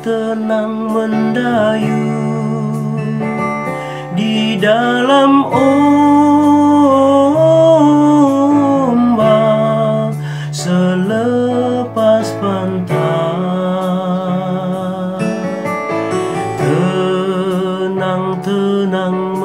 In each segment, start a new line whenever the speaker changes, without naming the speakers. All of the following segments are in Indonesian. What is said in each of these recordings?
tenang mendayu di dalam ombak selepas pantai. Tenang-tenang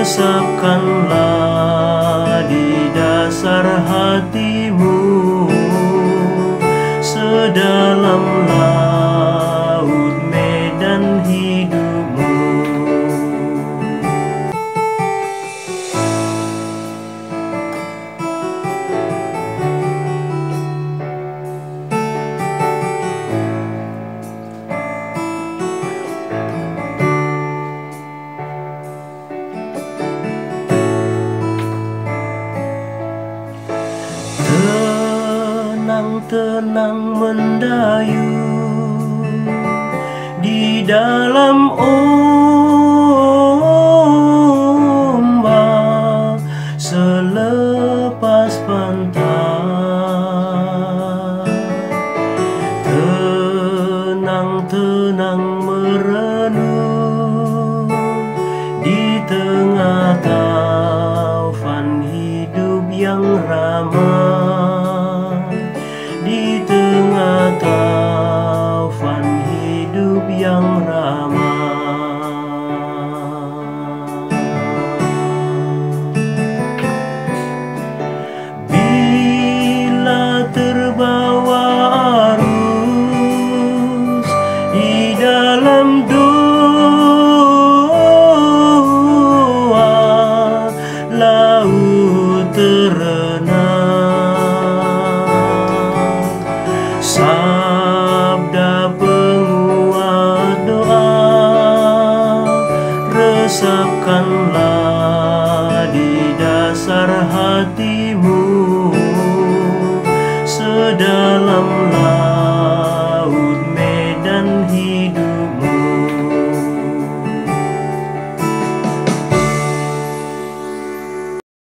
resapkanlah di dasar hatimu Tenang-tenang mendayu di dalam ombak selepas pantai. Tenang-tenang merenung di tengah taufan hidup yang ramai resapkanlah di dasar hatimu